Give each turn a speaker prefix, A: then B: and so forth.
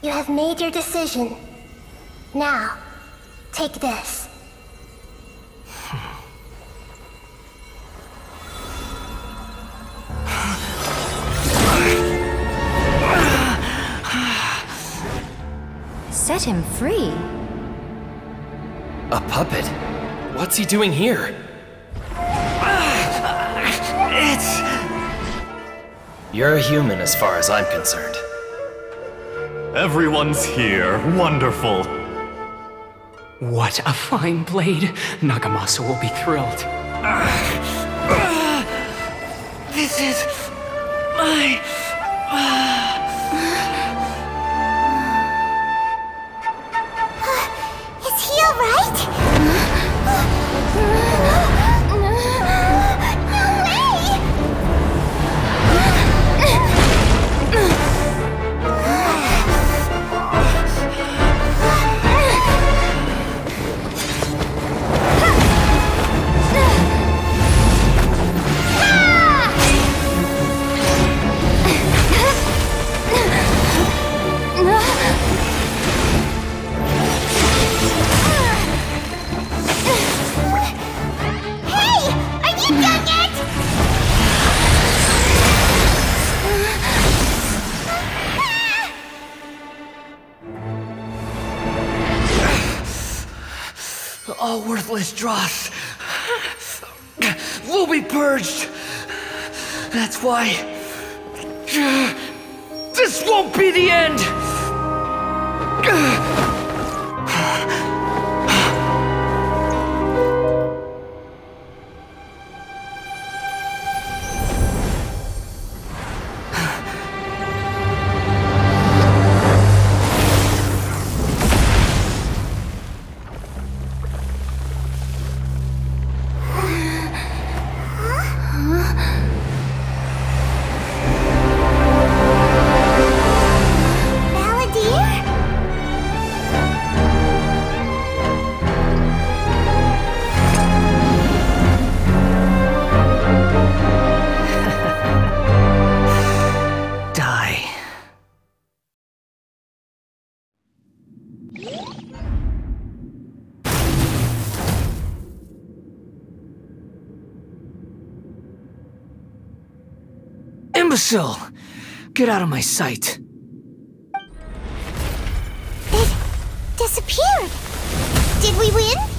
A: You have made your decision. Now, take this.
B: Set him free.
C: A puppet? What's he doing here?
D: It's...
C: You're a human as far as I'm concerned.
E: Everyone's here. Wonderful.
D: What a fine blade. Nagamasa will be thrilled. This is... my...
A: Uh, is he alright?
D: All worthless dross will be purged. That's why. This won't be the end! Imbecile! Get out of my sight.
A: It disappeared. Did we win?